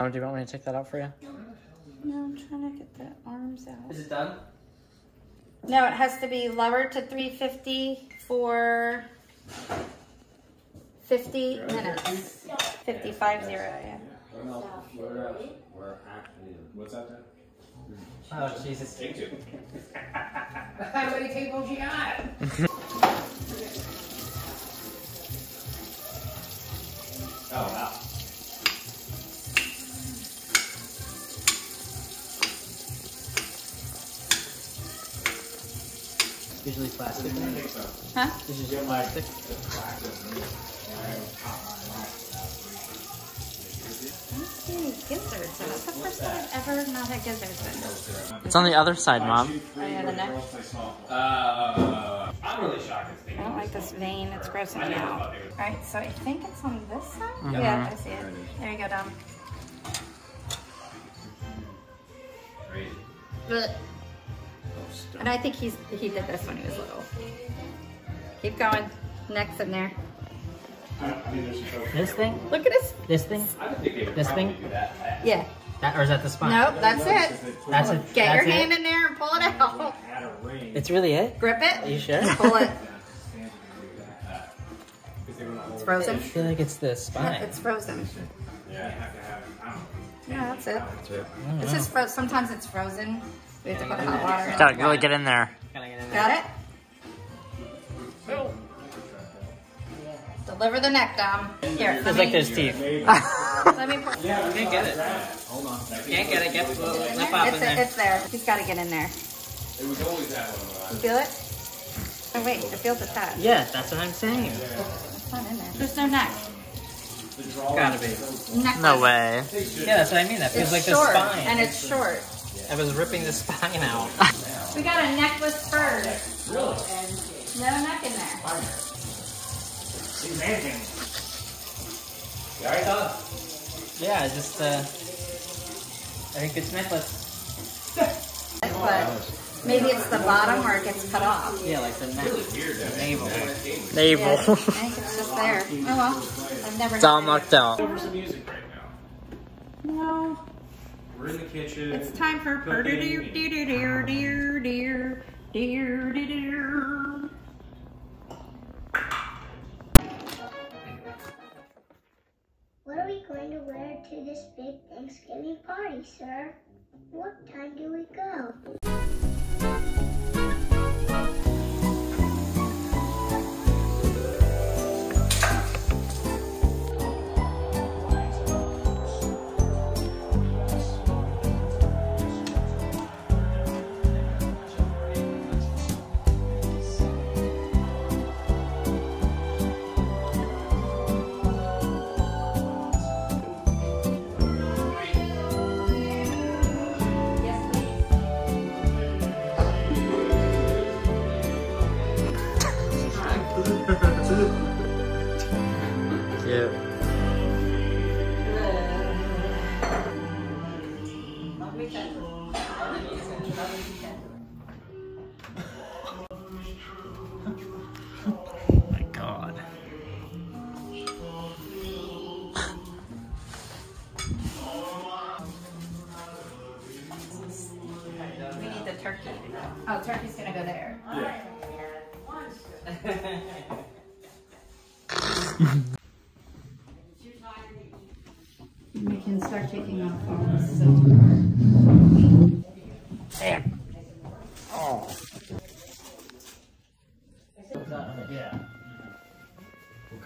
Mom, do you want me to take that out for you? No, I'm trying to get the arms out. Is it done? No, it has to be lowered to 350 for 50 minutes. 55 zero, yeah. We're, uh, we're actually, what's that then? Oh, Jesus. Take two. How many tables you got? Oh, wow. Usually plastic. I think so. Huh? This is plastic. I don't see any gizzards. That's the first time I've ever not had gizzards. It's on the other side, Mom. Oh, yeah, the neck. Uh, I'm really shocked it's I don't like this vein. It's grossing me out. thought. Alright, so I think it's on this side? Mhm. Yeah, I see it. There you go, Dom. Crazy. Ugh. And I think he's he did this when he was little. Keep going. Next in there. This thing? Look at his. This thing? I didn't think they would This thing? do that. Yeah. That or is that the spine? Nope, that's it. That's it. Get your that's hand it? in there and pull it out. It's really it? Grip it. Are you it. sure? Pull it. It's frozen. I feel like it's the Yeah, spine. it's frozen. Yeah. Yeah, that's it. I don't It's know. just frozen. Sometimes it's frozen. We have to put hot water in. Gotta really get in there. Gotta get in there. Got it? Deliver the neck, Dom. Here, let Feels me, like there's teeth. let me put, Can't get it. Hold on. Can't get it. Get in lip there? up It's, in there. it's there. He's got to get in there. It was always that one. You feel it? Oh wait, it feels attached. Yeah, that's what I'm saying. It's not in there. There's no neck. Gotta be. Neck. No way. Yeah, that's what I mean. That feels It's like short, the spine. and it's short. I was ripping the spine out. We got a necklace first. spurs. Really? No neck in there. You alright, Don? yeah, just uh, I think it's necklace. But maybe it's the bottom where it gets cut off. Yeah, like the neck. Weird that Navel. Yeah, I think it's just there. Oh well. I've never had Dom it. lucked out. Over some music right now. No. We're in the kitchen. It's time for dear dear dear dear dear dear dear. What are we going to wear to this big Thanksgiving party, sir? What time do we go?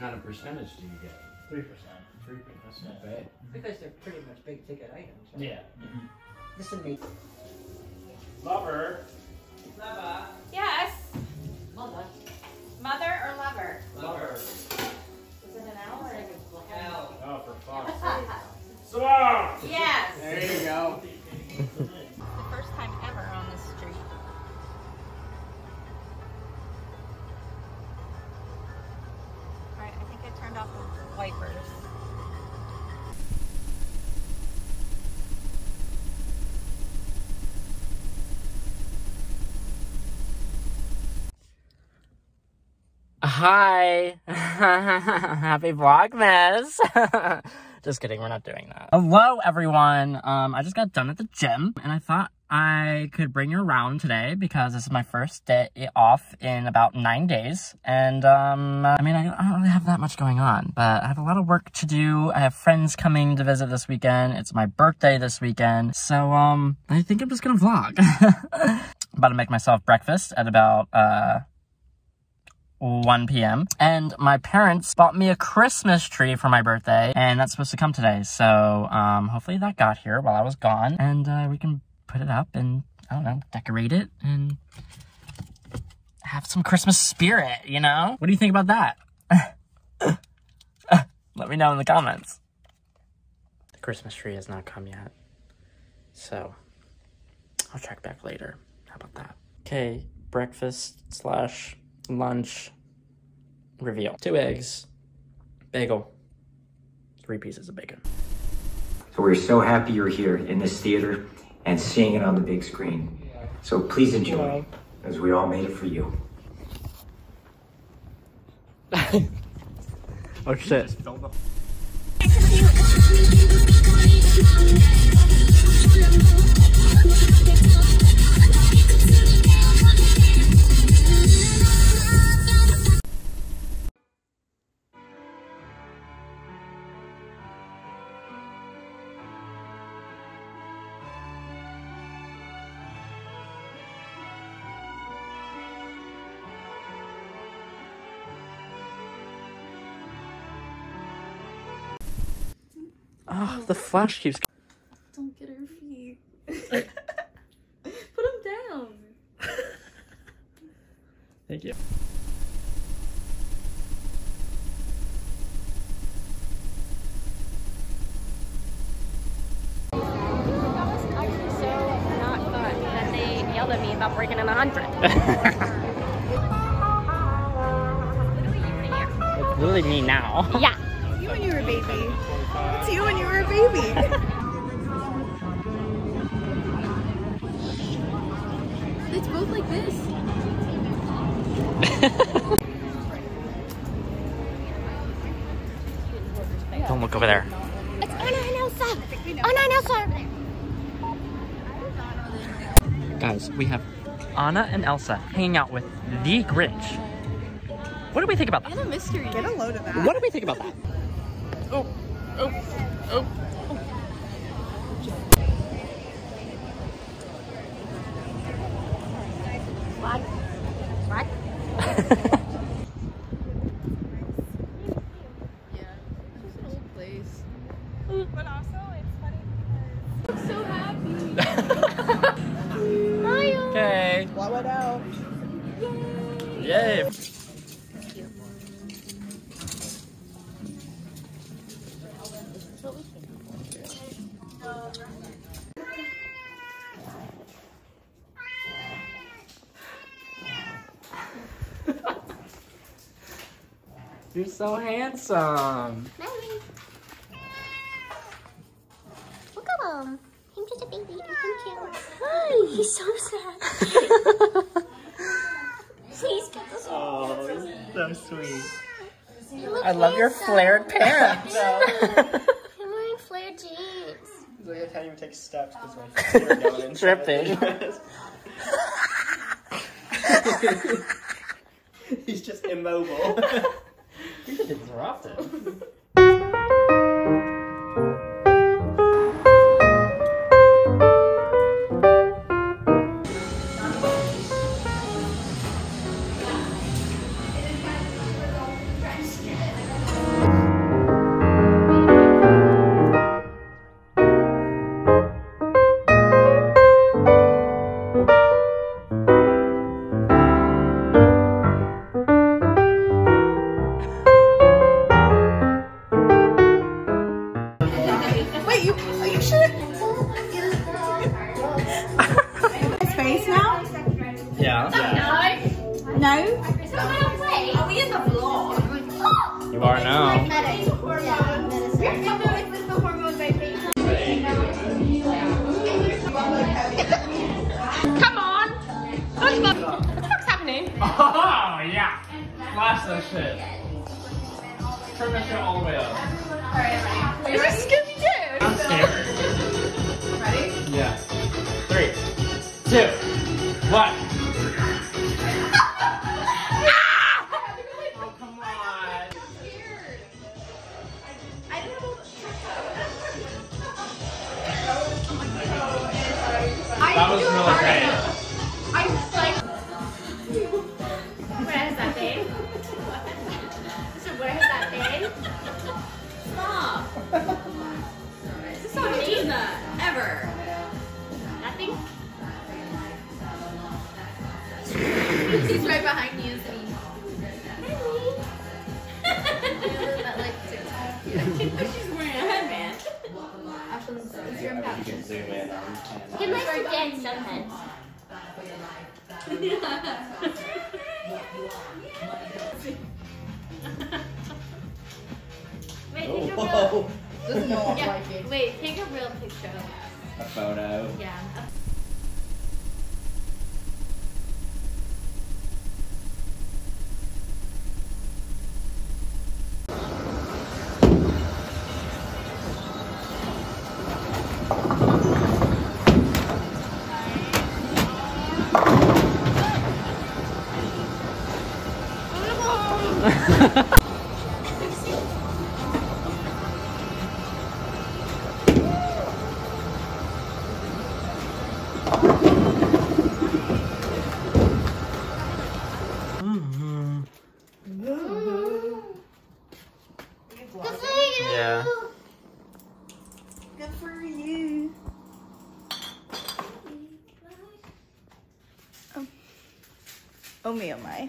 Kind of percentage do you get? Three percent. Three percent. Bad. Because they're pretty much big ticket items. right? Yeah. Listen to me. Lover. Lover. Yes. Mother. Mother or lover? Lover. Hi. Happy Vlogmas. just kidding, we're not doing that. Hello, everyone. Um, I just got done at the gym, and I thought I could bring you around today because this is my first day off in about nine days. And, um, I mean, I, I don't really have that much going on, but I have a lot of work to do. I have friends coming to visit this weekend. It's my birthday this weekend. So, um, I think I'm just gonna vlog. about to make myself breakfast at about, uh, 1 p.m. And my parents bought me a Christmas tree for my birthday, and that's supposed to come today. So, um, hopefully that got here while I was gone, and, uh, we can put it up and, I don't know, decorate it and have some Christmas spirit, you know? What do you think about that? Let me know in the comments. The Christmas tree has not come yet, so I'll check back later. How about that? Okay, breakfast slash lunch reveal. Two eggs, bagel, three pieces of bacon. So we're so happy you're here in this theater and seeing it on the big screen. So please enjoy, as we all made it for you. Oh shit. Oh, the flash keeps. Don't get her feet. Put them down. Thank you. That was actually so not fun that they yelled at me breaking in a hundred. It's literally me now. yeah. You when you were a baby. It's you when you were a baby. it's both like this. Don't look over there. It's Anna and Elsa. Anna and Elsa. Guys, we have Anna and Elsa hanging out with the Grinch. What do we think about that? And a mystery. Get a load of that. What do we think about that? Oh, oh, oh. oh. What? What? so handsome. Look at him. He's just a baby. He's cute. Hi. He's so sad. He's got this. Oh, so sweet. Look I love your handsome. flared pants. I'm wearing flared jeans. Look at how you take steps because my feet are going in. Tripping. He's just immobile. You should interrupt it. Wait, you are you sure? His face now? Yeah. No. No. Are we in the vlog? You are now. Come on. What the fuck's happening? Oh yeah. Flash that shit. Turn that shit all the way up. Alright. Is upstairs. no. Doesn't yeah. like it. Wait, take a real picture. A photo. Yeah. Romeo my!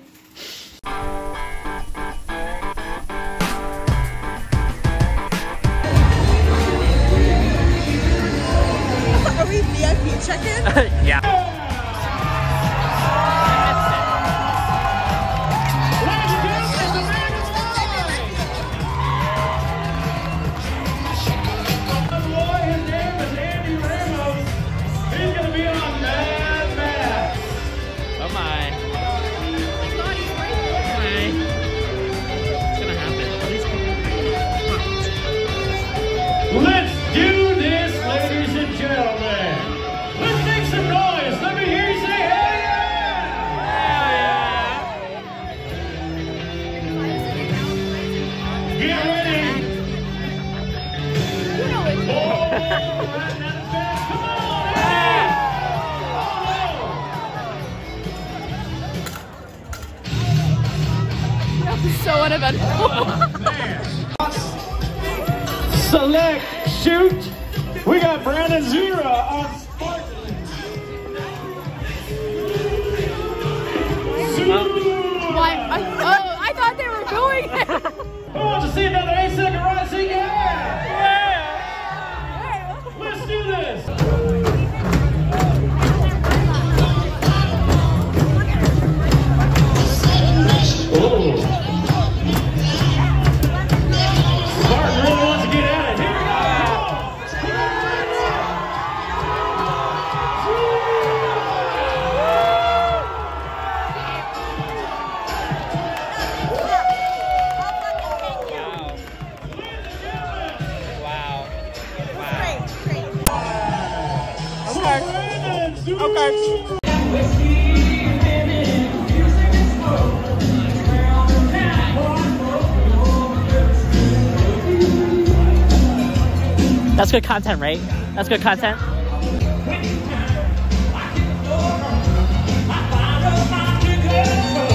content, right? That's good content.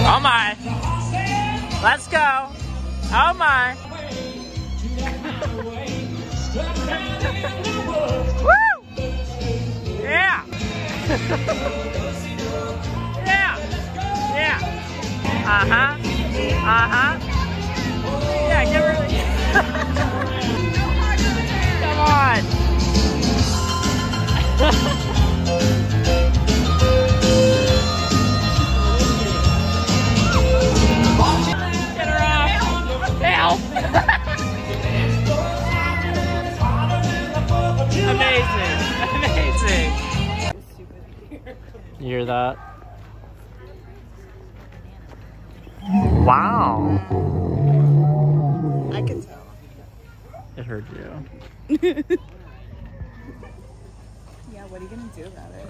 Oh my. Let's go. Oh my. Woo! Yeah. yeah. Yeah. Uh-huh. Uh-huh. Yeah, get rid of. God. Amazing. Amazing. You hear that? Wow. It hurt you. Yeah, what are you gonna do about it?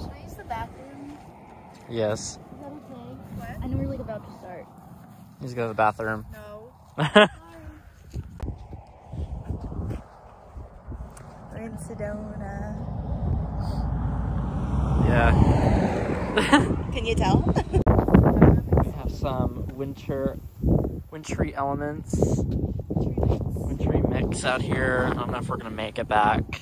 Should I use the bathroom? Yes. Is that okay? I know we're like about to start. He's go to the bathroom. No. We're in Sedona. yeah. Can you tell? We have some winter, wintry elements, wintry mix out here. I don't know if we're gonna make it back.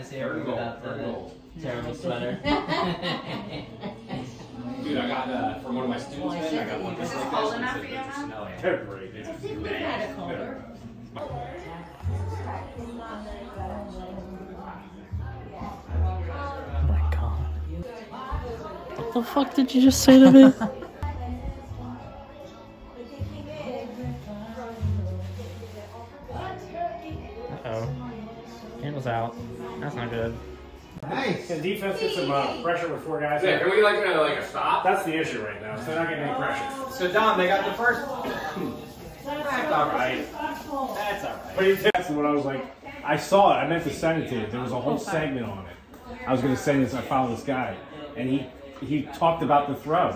Christmas time is here Purple, without the purple. terrible sweater. Dude, I got, uh, from one of my students, man, I got one just like cold this. enough and for you it said now? Chanel. They're great. I think we had a color. Oh my god. What the fuck did you just say to me? Nice. Can defense get some uh, pressure with four guys? Yeah, can we like, uh, like a stop? That's the issue right now. So they're not getting any pressure. So Dom, they got the first. That's all right. That's all right. But he texted when I was like, I saw it. I meant to send it to you. There was a whole segment on it. I was going to send this. I found this guy, and he he talked about the throw.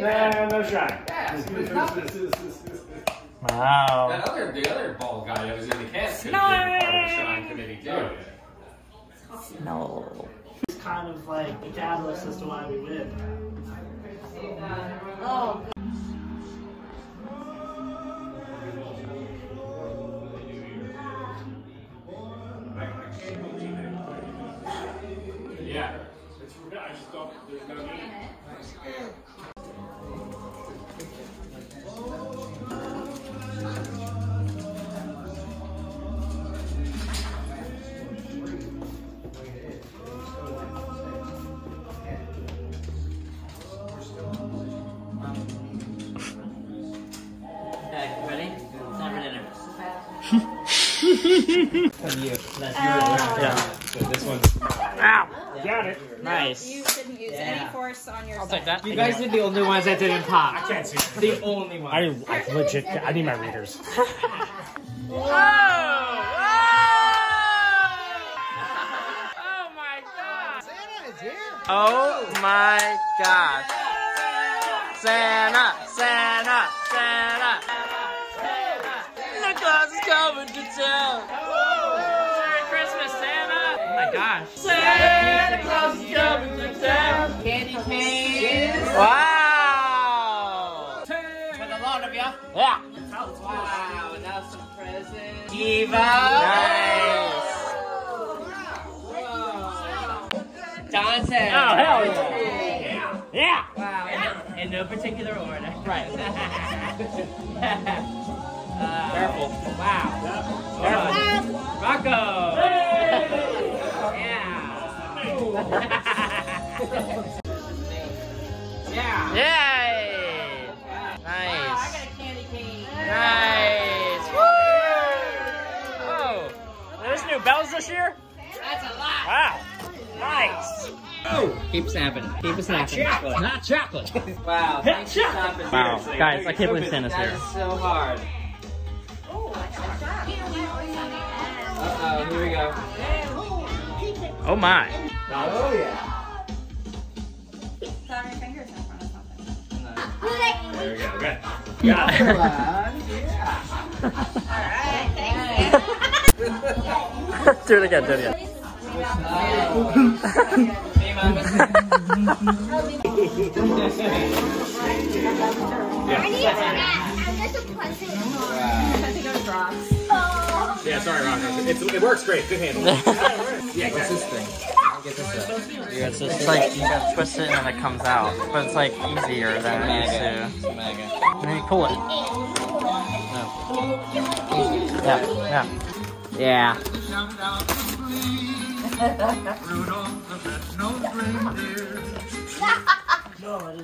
Nah, no shot. Wow. That other, the other bald guy that was in the cast could have been part of the Shine Committee too. No. It's kind of like the catalyst as to why we win. Oh, on your I'll take that. You guys are the only ones that didn't pop. I can't see. The only one. I, I legit. I need my readers. Whoa! Oh my god! Santa is here! Oh my gosh. Santa, Santa, Santa. Santa Claus is coming to town. Merry Christmas, Santa. Oh my gosh. Santa Claus is coming to town. Candy canes. Wow. For the lot of ya. Yeah. Wow, and now some presents. Eva. Nice. Dante. Oh, hell yeah. Yeah. Wow. In no particular order. Right. uh, Careful. wow. Careful. Rocco. Yeah. Yeah. Yay. Nice. Wow, I got a candy cane. Nice. Woo. Oh. There's new bells this year? That's a lot. Wow. Nice. Keep snapping. Keep it snapping. Not chocolate. Wow, thanks for stopping here. Wow. It's like- Guys, I can't believe Santa's That here. is so hard. Uh oh, here we go. Oh my. Oh yeah. Thumb your fingers in front of something. There we go. Good. Yeah. Alright, thanks. do it again, do it again. Yeah, sorry, Rocco. It's, it works great. Good handle. yeah, exactly. this thing? Get this up. It's like you gotta twist it and then it comes out. But it's like easier than it used to. And then you pull it. Yeah, yeah. Yeah.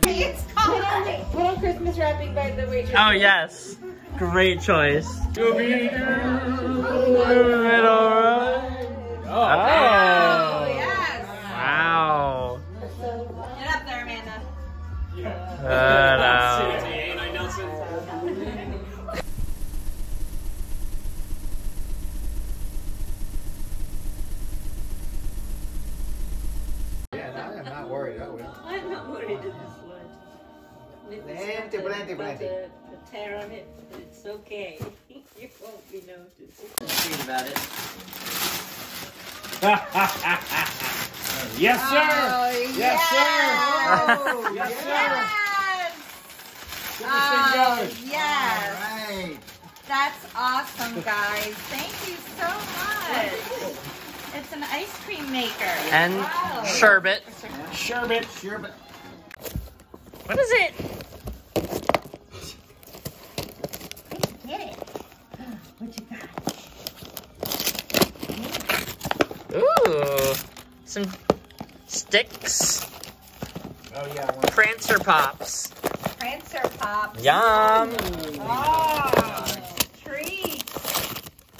It's called Put on Christmas wrapping by the waitress. Oh yes. Great choice. To be Oh. Oh, yes. Wow. Get up there, Amanda. Yeah. Hello. I'm not worried. I will. I'm not worried at this one. Maybe it's Plenty, got the- plenty, got plenty. The, the tear on it, but it's okay. You won't be noticed. Read about it. yes, sir. Oh, yes, yes. sir. yes, sir. Oh, Get this thing going. yes. That's awesome, guys. Thank you so much. It's an ice cream maker. And Wow. sherbet. Sherbet. Sherbet. What is it? Get it. What you got? Ooh. Some sticks. Oh yeah. Prancer pops. Prancer pop. Yum. Oh, treat.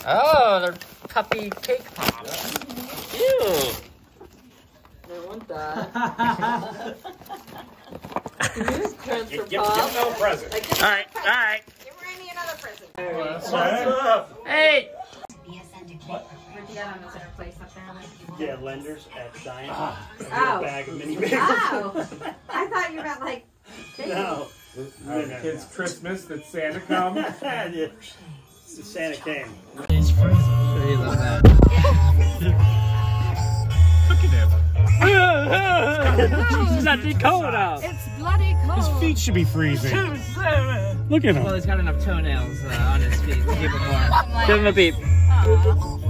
Oh, they're puppy cake pops. Mm-hmm. Ew. I want that. Prancer Give, give, give no present. All right, all right. Give Randy another present. What's up? Hey. Where'd you get them? Is there place up there? Yeah, Lender's at Giant. Ah. Oh. A bag of mini bagels. Oh. I thought you meant like. no. It's kids' Christmas that Santa come. yeah. Santa came. Look at him. Bloody cold It's bloody cold. His feet should be freezing. Look at him. Well, he's got enough toenails uh, on his feet. To give him more. Give him a beep. Aw.